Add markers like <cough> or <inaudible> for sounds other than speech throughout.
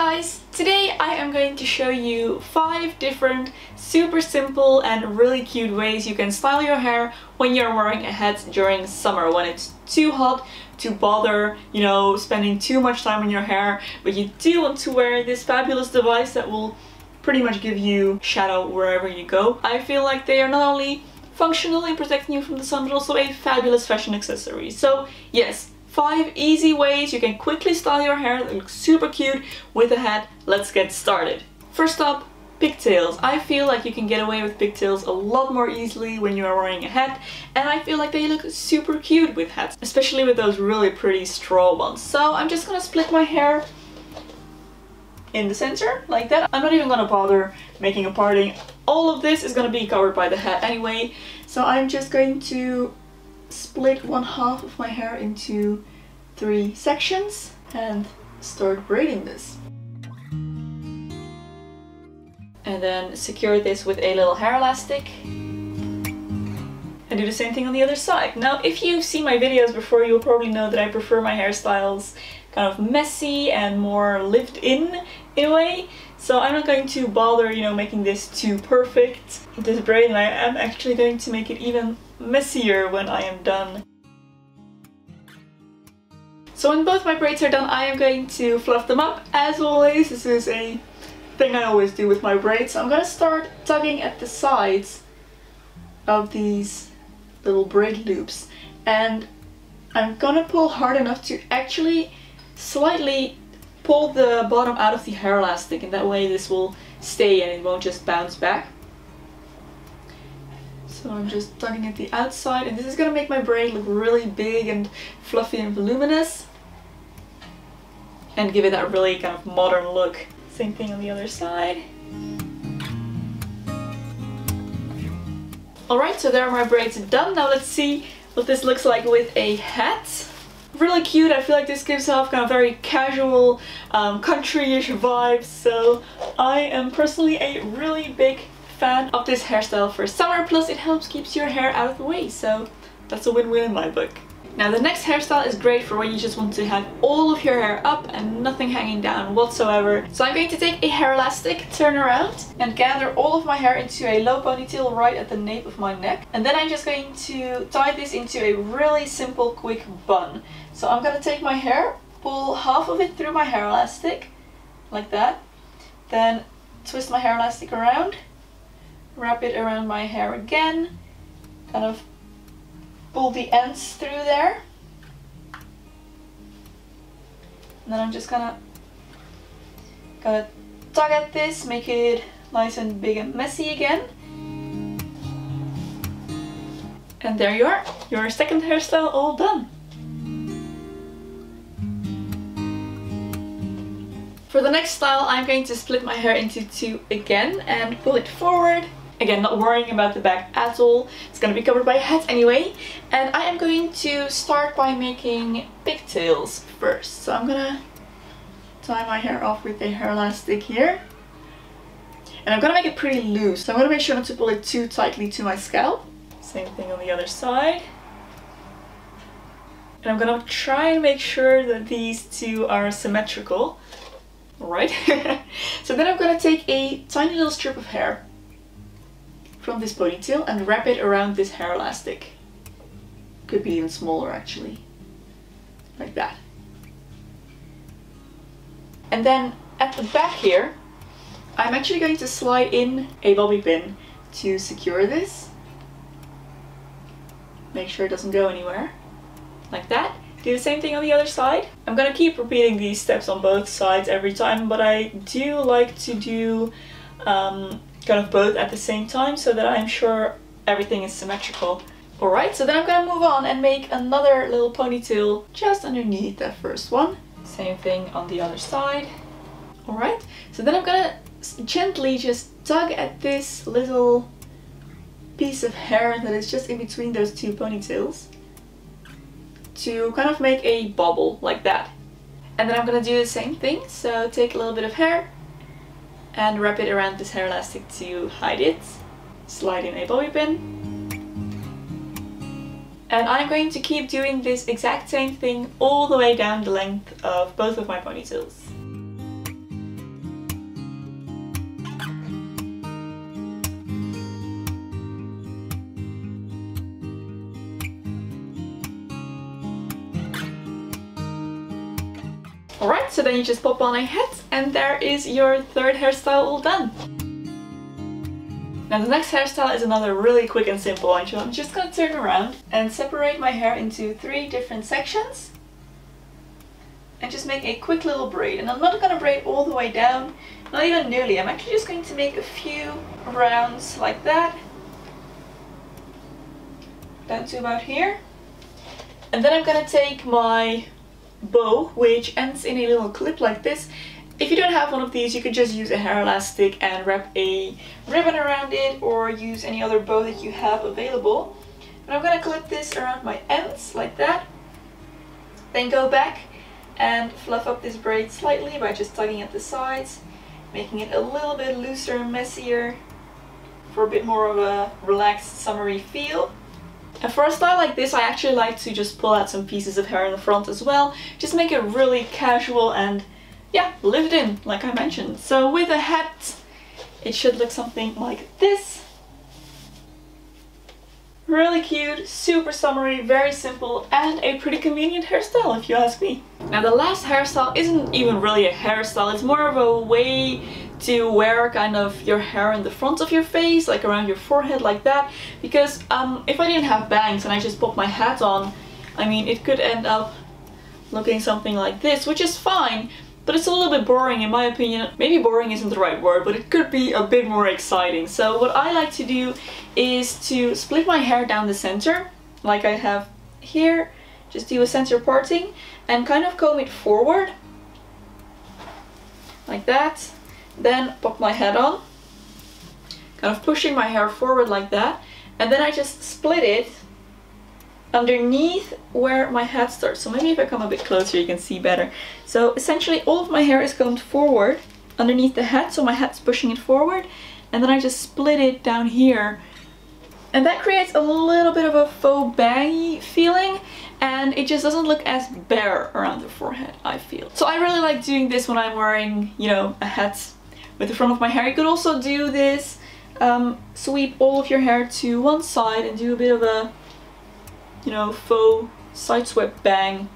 guys! Today I am going to show you 5 different super simple and really cute ways you can style your hair when you're wearing a hat during summer when it's too hot to bother, you know, spending too much time on your hair but you do want to wear this fabulous device that will pretty much give you shadow wherever you go. I feel like they are not only functional in protecting you from the sun but also a fabulous fashion accessory. So yes, Five easy ways you can quickly style your hair that looks super cute with a hat. Let's get started. First up, pigtails. I feel like you can get away with pigtails a lot more easily when you are wearing a hat and I feel like they look super cute with hats, especially with those really pretty straw ones. So I'm just gonna split my hair in the center like that. I'm not even gonna bother making a parting. All of this is gonna be covered by the hat anyway. So I'm just going to split one half of my hair into three sections and start braiding this. And then secure this with a little hair elastic and do the same thing on the other side. Now if you've seen my videos before you'll probably know that I prefer my hairstyles kind of messy and more lived in in a way. So I'm not going to bother, you know, making this too perfect, this braid, and I am actually going to make it even messier when I am done. So when both my braids are done, I am going to fluff them up. As always, this is a thing I always do with my braids. So I'm going to start tugging at the sides of these little braid loops. And I'm going to pull hard enough to actually slightly pull the bottom out of the hair elastic and that way this will stay and it won't just bounce back. So I'm just tugging at the outside and this is gonna make my braid look really big and fluffy and voluminous and give it that really kind of modern look. Same thing on the other side. Alright, so there are my braids done. Now let's see what this looks like with a hat. Really cute, I feel like this gives off kind of very casual, um, country-ish vibes, so I am personally a really big fan of this hairstyle for summer, plus it helps keeps your hair out of the way, so that's a win-win in my book. Now the next hairstyle is great for when you just want to have all of your hair up and nothing hanging down whatsoever. So I'm going to take a hair elastic, turn around and gather all of my hair into a low ponytail right at the nape of my neck. And then I'm just going to tie this into a really simple quick bun. So I'm going to take my hair, pull half of it through my hair elastic, like that. Then twist my hair elastic around wrap it around my hair again, kind of pull the ends through there. And then I'm just gonna, gonna tug at this, make it nice and big and messy again. And there you are, your second hairstyle all done. For the next style, I'm going to split my hair into two again and pull it forward Again, not worrying about the back at all. It's gonna be covered by a hat anyway. And I am going to start by making pigtails first. So I'm gonna tie my hair off with a hair elastic here. And I'm gonna make it pretty loose. So I'm gonna make sure not to pull it too tightly to my scalp. Same thing on the other side. And I'm gonna try and make sure that these two are symmetrical. Alright. <laughs> so then I'm gonna take a tiny little strip of hair from this ponytail and wrap it around this hair elastic. Could be even smaller actually. Like that. And then at the back here, I'm actually going to slide in a bobby pin to secure this. Make sure it doesn't go anywhere. Like that. Do the same thing on the other side. I'm gonna keep repeating these steps on both sides every time, but I do like to do um, kind of both at the same time so that I'm sure everything is symmetrical. Alright, so then I'm gonna move on and make another little ponytail just underneath that first one. Same thing on the other side. Alright, so then I'm gonna gently just tug at this little piece of hair that is just in between those two ponytails to kind of make a bobble like that. And then I'm gonna do the same thing, so take a little bit of hair, and wrap it around this hair elastic to hide it. Slide in a bobby pin. And I'm going to keep doing this exact same thing all the way down the length of both of my ponytails. Alright, so then you just pop on a hat and there is your third hairstyle all done. Now the next hairstyle is another really quick and simple one. So I'm just going to turn around and separate my hair into three different sections. And just make a quick little braid. And I'm not going to braid all the way down, not even nearly. I'm actually just going to make a few rounds like that. Down to about here. And then I'm going to take my bow, which ends in a little clip like this, if you don't have one of these, you could just use a hair elastic and wrap a ribbon around it or use any other bow that you have available. But I'm gonna clip this around my ends like that. Then go back and fluff up this braid slightly by just tugging at the sides, making it a little bit looser and messier for a bit more of a relaxed summery feel. And for a style like this, I actually like to just pull out some pieces of hair in the front as well. Just make it really casual and yeah, lived in, like I mentioned. So with a hat, it should look something like this. Really cute, super summery, very simple, and a pretty convenient hairstyle if you ask me. Now the last hairstyle isn't even really a hairstyle, it's more of a way to wear kind of your hair in the front of your face, like around your forehead like that. Because um, if I didn't have bangs and I just put my hat on, I mean it could end up looking something like this, which is fine, but it's a little bit boring in my opinion. Maybe boring isn't the right word, but it could be a bit more exciting. So what I like to do is to split my hair down the center, like I have here, just do a center parting, and kind of comb it forward, like that. Then pop my head on, kind of pushing my hair forward like that, and then I just split it underneath where my head starts. So maybe if I come a bit closer you can see better. So essentially all of my hair is combed forward underneath the head, so my head's pushing it forward, and then I just split it down here. And that creates a little bit of a faux bangy feeling, and it just doesn't look as bare around the forehead, I feel. So I really like doing this when I'm wearing, you know, a hat with the front of my hair. You could also do this, um, sweep all of your hair to one side and do a bit of a you know, faux sideswept bang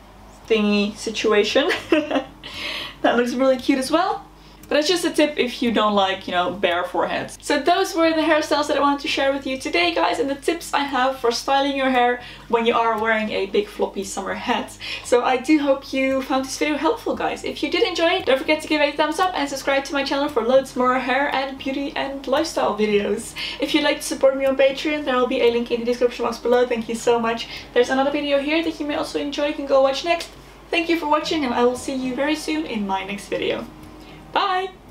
thingy situation. <laughs> that looks really cute as well. But it's just a tip if you don't like, you know, bare foreheads. So those were the hairstyles that I wanted to share with you today, guys, and the tips I have for styling your hair when you are wearing a big floppy summer hat. So I do hope you found this video helpful, guys. If you did enjoy it, don't forget to give it a thumbs up and subscribe to my channel for loads more hair and beauty and lifestyle videos. If you'd like to support me on Patreon, there will be a link in the description box below. Thank you so much. There's another video here that you may also enjoy. You can go watch next. Thank you for watching and I will see you very soon in my next video. Bye!